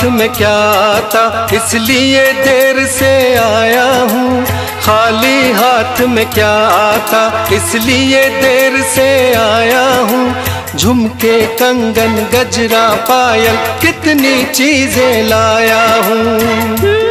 हाथ में क्या था? इसलिए देर से आया हूँ। खाली हाथ में क्या था? इसलिए देर से आया हूँ। झुमके कंगन, गजरा, पायल, कितनी चीज़ें लाया हूँ।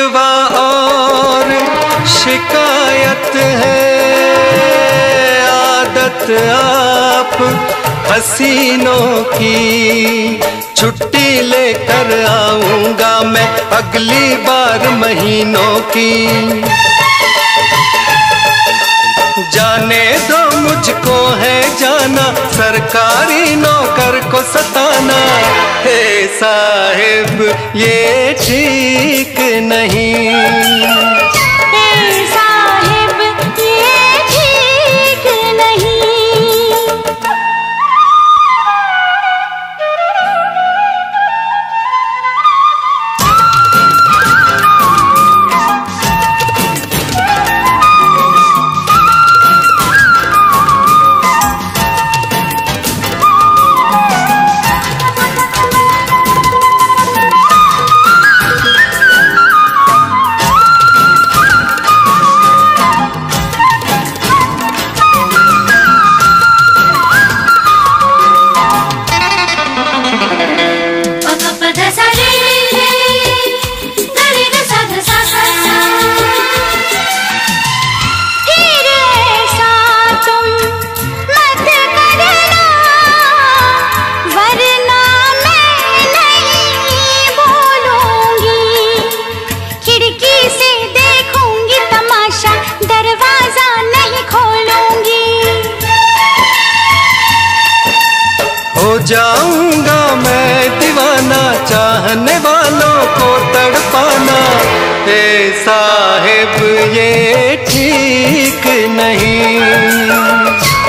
शिकवा और शिकायत है। आदत आप हसीनों की छुट्टी लेकर आऊँगा मैं अगली बार महीनों की। जाने दो मुझको है जाना, सरकारी नौकर को सताना। हे साहिब, ये ठीक जाऊँगा मैं दीवाना चाहने वालों को तड़पाना। हे साहेब ये ठीक नहीं।